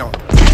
campeão.